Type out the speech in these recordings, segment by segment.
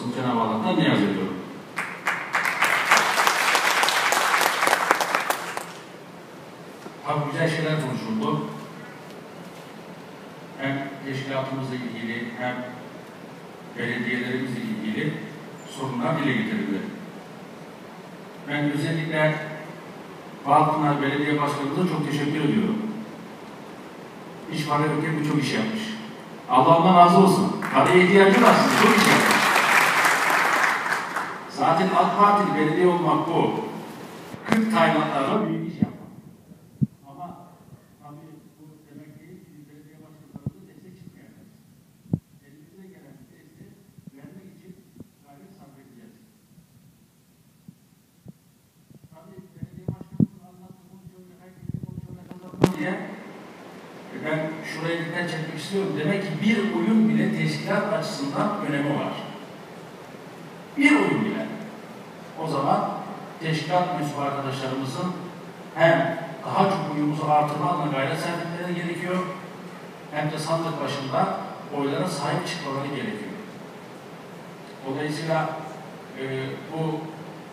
olmasını Cenab-ı Allah'tan niyaz ediyorum. Tabii güzel şeyler konuşuldu. Hem teşkilatımızla ilgili hem belediyelerimizle ilgili sorunlar dile getirildi. Ben özellikle Balpınar Belediye Başkanımıza çok teşekkür ediyorum. Hiç para yokken birçok iş yapmış. Allah ondan razı olsun. Paraya ihtiyacı var çok iş yapmış. Zaten AK Partili belediye olmak bu. 40 tayinatlarla büyük iş yapmak. Ama tabii bu demek değil ki belediye başkanlarımıza destek çıkmayacağız. Elimize gelen desteği vermek için gayret sarf. Tabii belediye başkanımızın anlattığı konuşuyor, herkesin konuşuyor, kazanma diye e, ben şuraya dikkat çekmek istiyorum. Demek ki bir oyun bile teşkilat açısından önemi var. Bir oyun bile. O zaman teşkilat mensubu arkadaşlarımızın hem daha çok oyumuzu artırma adına gayret sarf gerekiyor hem de sandık başında oylara sahip çıkmaları gerekiyor. Dolayısıyla e, bu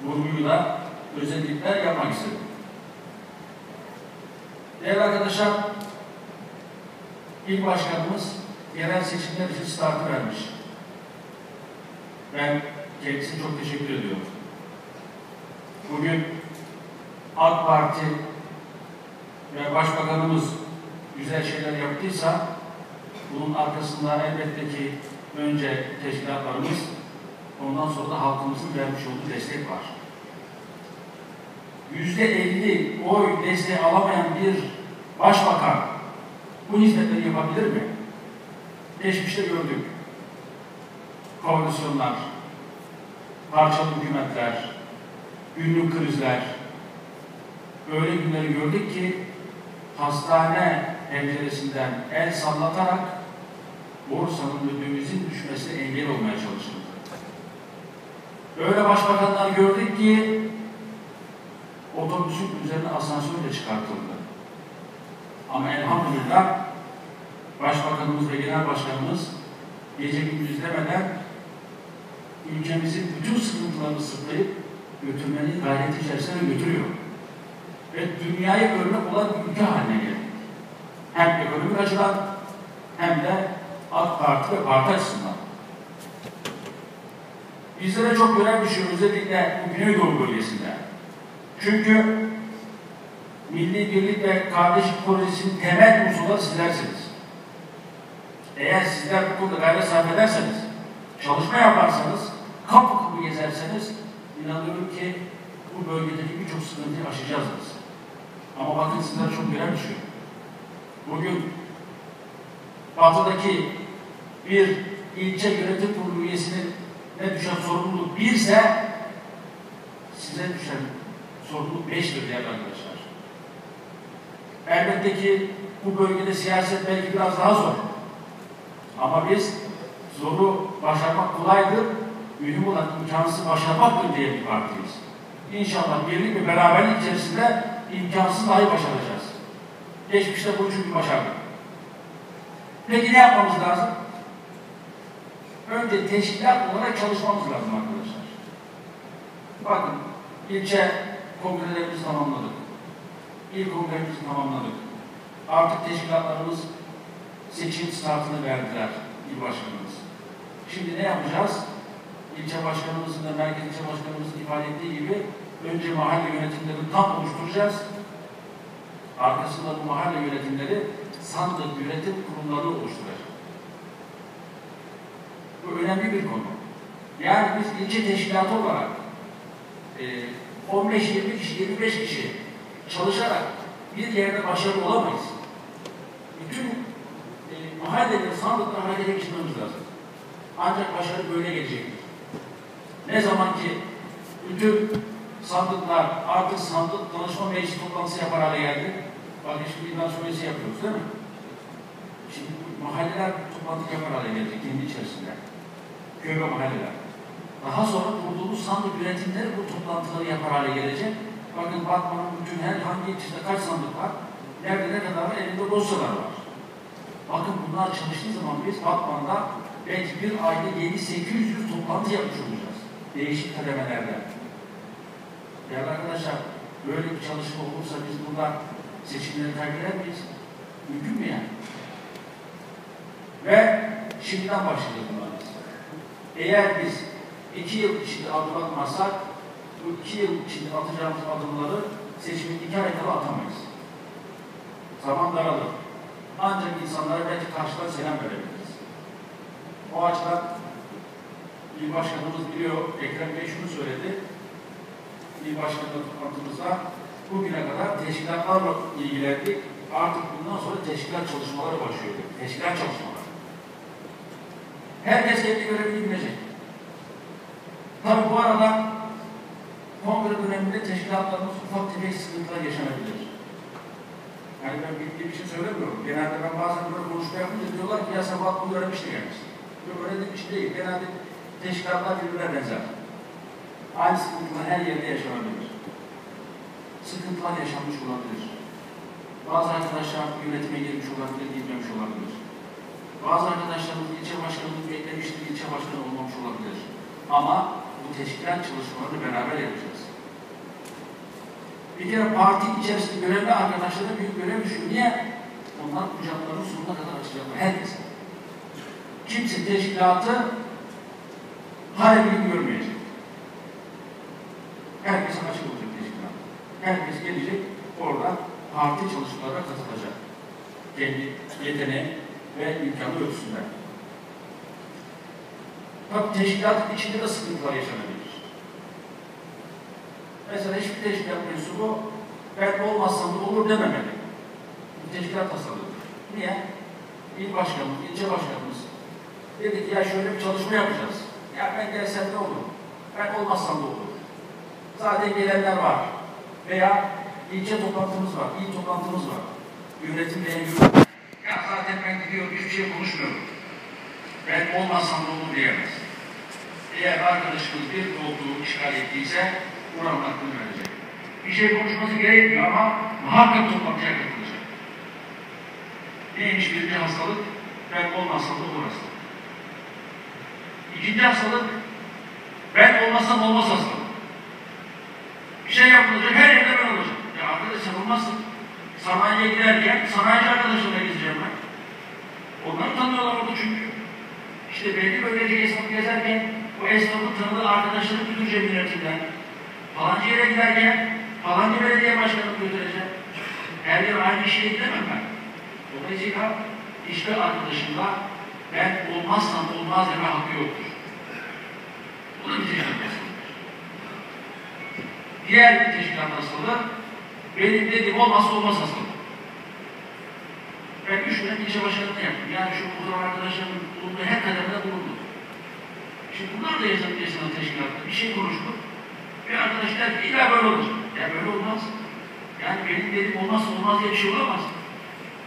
vurguyu da özellikle yapmak istedim. Değerli arkadaşlar, İl Başkanımız yerel seçimler için startı vermiş. Ben kendisine çok teşekkür ediyorum. Bugün AK Parti ve Başbakanımız güzel şeyler yaptıysa bunun arkasında elbette ki önce teşkilatlarımız ondan sonra da halkımızın vermiş olduğu destek var. Yüzde elli oy desteği alamayan bir başbakan bu hizmetleri yapabilir mi? Geçmişte gördük. Koalisyonlar, parçalı hükümetler, günlük krizler, öyle günleri gördük ki hastane penceresinden el sallatarak borsanın dövizin düşmesine engel olmaya çalışıldı. Öyle başbakanlar gördük ki otobüsün üzerine asansörle çıkartıldı. Ama elhamdülillah Başbakanımız ve Genel Başkanımız gece gündüz demeden ülkemizin bütün sıkıntılarını sıklayıp götürmenin gayreti içerisine götürüyor. Ve dünyaya örnek olan bir ülke haline geldik. Hem ekonomik açıdan hem de AK Parti ve parti açısından. Bizlere çok görev düşüyor özellikle bu Güneydoğu bölgesinde. Çünkü Milli Birlik ve Kardeşlik Projesi'nin temel unsurları sizlersiniz. Eğer sizler bu konuda gayret sarf ederseniz, çalışma yaparsanız, kapı kapı gezerseniz, inanıyorum ki bu bölgedeki birçok sıkıntıyı aşacağız biz. Ama bakın sizlere çok görev düşüyor. Bugün batıdaki bir ilçe yönetim kurulu üyesinin ne düşen sorumluluk birse size düşen sorumluluk beştir değerli arkadaşlar. Elbette ki bu bölgede siyaset belki biraz daha zor. Ama biz zoru başarmak kolaydır, mühim olan imkansız başarmaktır diye bir partiyiz. İnşallah birlik ve beraberlik içerisinde imkansız dahi başaracağız. Geçmişte bunu çünkü başardık. Peki ne yapmamız lazım? Önce teşkilat olarak çalışmamız lazım arkadaşlar. Bakın, ilçe kongrelerimizi tamamladık. İl kongremizi tamamladık. Artık teşkilatlarımız seçim startını verdiler il başkanımız. Şimdi ne yapacağız? İlçe başkanımızın da merkez ilçe başkanımızın ifade ettiği gibi önce mahalle yönetimlerini tam oluşturacağız. Arkasında bu mahalle yönetimleri sandık yönetim kurumları oluşturacak. Bu önemli bir konu. Yani biz ilçe teşkilatı olarak e, 15-20 kişi, 25 kişi çalışarak bir yerde başarılı olamayız. Bütün e, mahalleleri sandıkla harekete geçirmemiz lazım. Ancak başarı böyle gelecektir. Ne zaman ki bütün sandıklar artık sandık danışma meclis toplantısı yapar hale geldi. Bak şimdi ilan suresi yapıyoruz değil mi? Şimdi mahalleler toplantı yapar hale gelecek kendi içerisinde. Köy ve mahalleler. Daha sonra kurduğumuz sandık yönetimleri bu toplantıları yapar hale gelecek. Bakın Batman'ın bütün her hangi ilçede kaç sandık var, nerede ne kadar var, elinde dosyalar var. Bakın bunlar çalıştığı zaman biz Batman'da belki bir ayda 7-800 toplantı yapmış olacağız. Değişik kademelerde. Değerli arkadaşlar, böyle bir çalışma olursa biz buradan seçimleri kaybeder miyiz? Mümkün mü yani? Ve şimdiden başlayalım biz. Eğer biz iki yıl içinde adım atmazsak, bu iki yıl içinde atacağımız adımları seçimin iki ay kala atamayız. Zaman daralır. Ancak insanlara belki karşıdan selam verebiliriz. O açıdan bir başkanımız biliyor, Ekrem Bey şunu söyledi. Bir başkanlık toplantımızda bugüne kadar teşkilatlarla ilgilendik. Artık bundan sonra teşkilat çalışmaları başlıyor. Teşkilat çalışmaları. Herkes kendi görevini bilecek. Tabi bu arada kongre döneminde teşkilatlarımız ufak tefek sıkıntılar yaşanabilir. Yani ben bildiğim için söylemiyorum. Genelde ben bazen böyle konuşma yapınca diyorlar ki ya sabah bu öğrenmişti gelmiş. Yok öyle bir şey değil. Genelde teşkilatlar birbirine benzer. Aynı sıkıntılar her yerde yaşanabilir. Sıkıntılar yaşanmış olabilir. Bazı arkadaşlar yönetime girmiş olabilir, girmemiş olabilir. Bazı arkadaşlarımız ilçe başkanlığı beklemiştir, ilçe başkanı olmamış olabilir. Ama bu teşkilat çalışmalarını beraber yapacağız. Bir kere parti içerisinde görevli arkadaşlara büyük görev düşüyor. Niye? Onlar kucaklarını sonuna kadar açacaklar. Herkese. Kimse teşkilatı haremini görmeyecek. Herkese açık olacak teşkilat. Herkes gelecek orada parti çalışmalarına katılacak. Kendi yeteneği ve imkanı ölçüsünde. Tabii teşkilatın içinde de sıkıntılar yaşanabilir. Mesela hiçbir teşkilat mensubu ben olmazsam da olur dememeli. Bu teşkilat tasarlıdır. Niye? İl başkanımız, ilçe başkanımız dedi ki ya şöyle bir çalışma yapacağız. Ya ben gelsem ne olur? Ben olmazsam da olur. Zaten gelenler var. Veya ilçe toplantımız var, il toplantımız var. Yönetimle ilgili. Ya zaten ben gidiyorum, hiçbir şey konuşmuyorum. Ben olmazsam da olur diyemez. Eğer arkadaşımız bir olduğu işgal ettiyse buranın hakkını verecek. Bir şey konuşması gerekmiyor ama muhakkak toplantıya katılacak. Neymiş birinci hastalık? Ben olmazsam da hastalık. İkinci hastalık, ben olmazsam olmaz hastalık. Bir şey yapılacak, her yerde ben olacağım. Ya arkadaş sen olmazsın. Sanayiye giderken sanayici arkadaşlarla gezeceğim ben. Onları tanıyorlar orada çünkü. İşte belli böylece esnafı gezerken o esnafın tanıdığı arkadaşları müdür cemiyetinden, falancı yere giderken falancı belediye başkanını götüreceğim. Her yer aynı şeye gidemem ben. Dolayısıyla işte arkadaşımla ben olmazsam olmaz deme hakkı yoktur. Bu da bir teşkilat hastalığı. Diğer teşkilat hastalığı benim dediğim olmazsa olmaz hastalığı. Ben üç dönem ilçe başkanlığı yaptım. Yani şu burada arkadaşlarımın bulunduğu her kademede bulundum. Şimdi bunlar da yaşadık yaşanan teşkilatta. Bir şey konuştuk. Bir arkadaş der ki illa böyle olacak. Ya böyle olmaz. Yani benim dediğim olmazsa olmaz diye bir şey olamaz.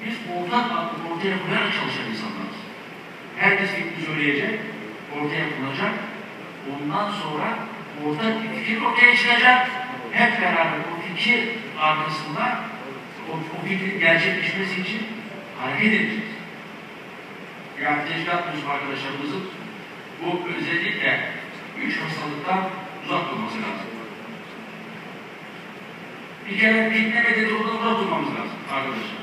Biz ortak aklı ortaya koyarak çalışan insanlarız. Herkes fikrini söyleyecek, ortaya konacak. Ondan sonra ortak bir fikir ortaya çıkacak. Hep beraber o fikir arkasında o, o fikrin gerçekleşmesi için hareket edeceğiz. Yani teşkilat mensubu arkadaşlarımızın bu özellikle üç hastalıktan uzak durması lazım. Bir kere fitne ve uzak durmamız lazım arkadaşlar.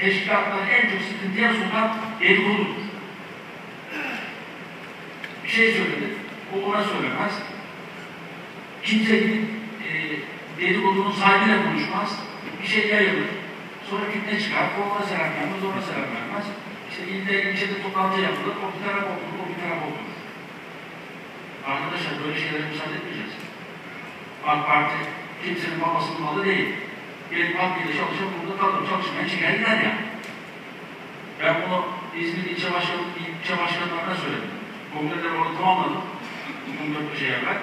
Teşkilatları en çok sıkıntıya sokan dedikodudur. Şey söyledi, o ona söylemez. Kimse gidip e, dedikodunun sahibiyle konuşmaz. Bir şey yayılır. Sonra fitne çıkar, ona selam vermez, ona selam vermez. İşte ilde, ilçede toplantı yapılır, o bir taraf oturur, o bir taraf oturur. Arkadaşlar böyle şeylere müsaade etmeyeceğiz. AK Parti kimsenin babasının malı değil. Gelip partiyle çalışıp burada kalır, çalışmaya çıkar gider ya. Ben bunu İzmir ilçe başkanı, ilçe başkanlarına söyledim. Kongreleri orada tamamladım. 14 şey evvel.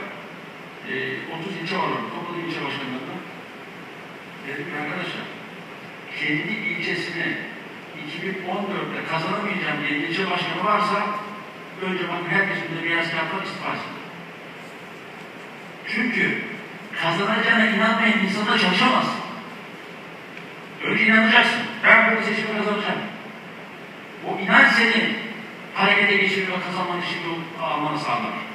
E, 30 ilçe var orada. İlçe başkanlarına. Dedim ki arkadaşlar, kendi ilçesini 2014'te kazanamayacağım diye ilçe başkanı varsa önce bakın herkesin de beyaz kağıtlar istifa. Çünkü kazanacağına inanmayan insanda çalışamaz. Önce inanacaksın. Ben bu seçimi kazanacağım. O inanç seni ハイレデリシルが間にしろ、天野さんが。